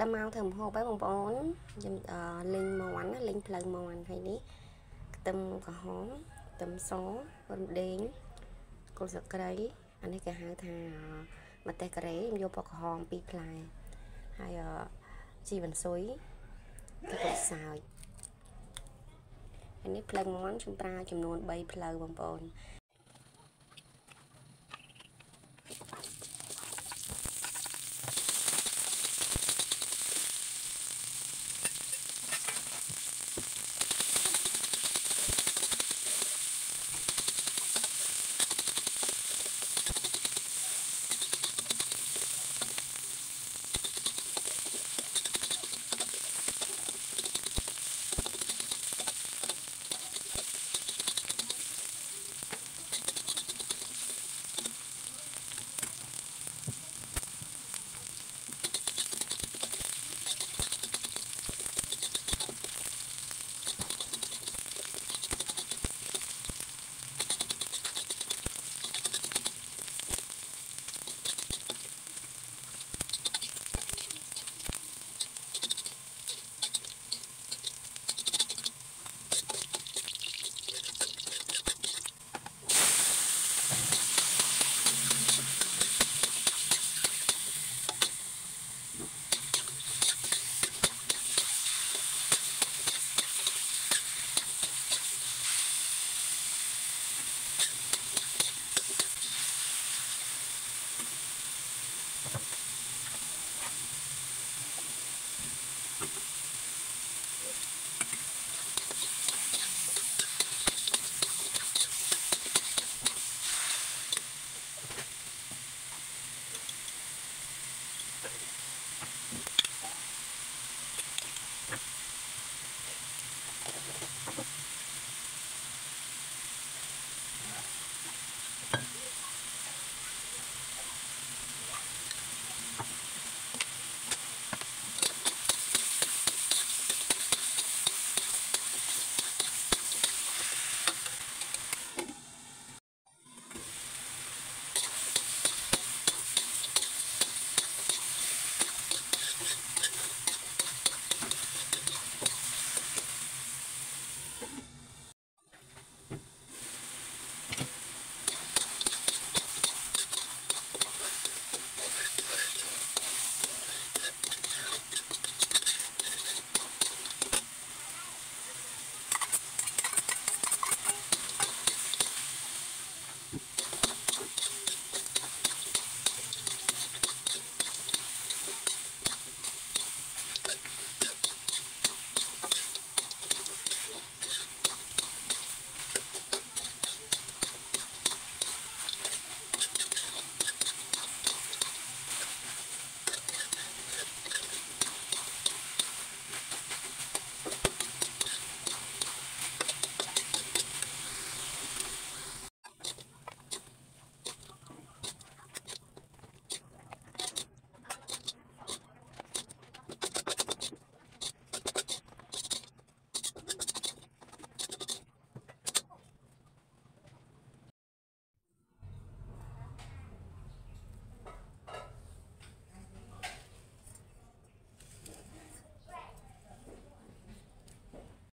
ដល់មកធ្វើម្ហូបហើយបងប្អូនខ្ញុំលេងមាន់លេងផ្លូវមាន់ហើយនេះខ្ទឹមក្រហមខ្ទឹមសរំដេងគល់ស្លឹកគ្រៃអានេះគេហៅថាម្ទេសការ៉េខ្ញុំយកពណ៌ក្រហមពីរផ្លែហើយជីវ៉ាន់ស៊ុយកាពុសើចហើយនេះផ្លូវមាន់ខ្ញុំប្រើចំនួន3ផ្លូវបងប្អូន